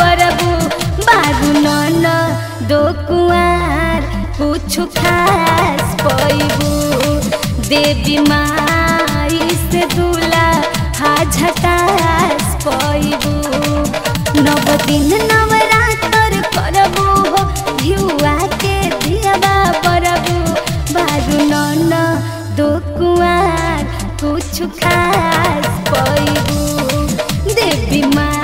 बरबू बाबू none दो कुआर कुछ खास पैबू। देवी माई से दूला हा झटास पैबू। नव दिन नवरात्र करबू हो घिउआ के दियावा परबू बारू नन दो कुआर खास पैबू। देवी माई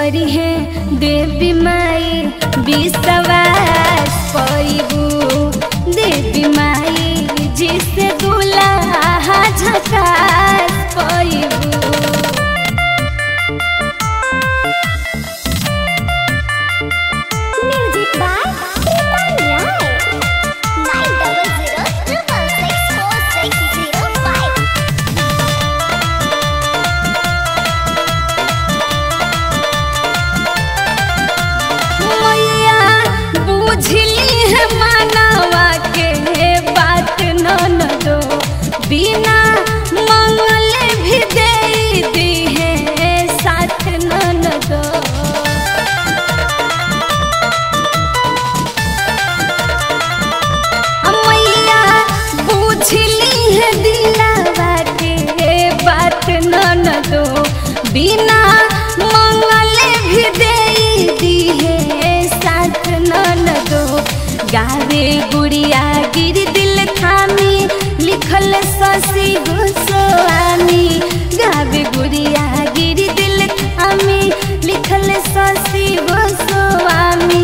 करी है देवी माई विश्वास पैबू बुझली है मानवा के बात न दो। बिना मंगल भी दे दी है, साथ न दो। मैया बुझली है दिलावा के बात दो। बिना गावे गुड़िया गिर दिल थामी, लिखल शशि गोस्वामी गावे गुड़िया गिर दिल थामी, लिखल शशि गोस्वामी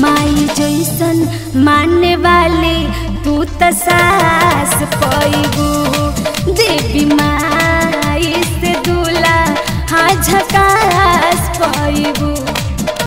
माई जैसन मानने वाले तू त पैबू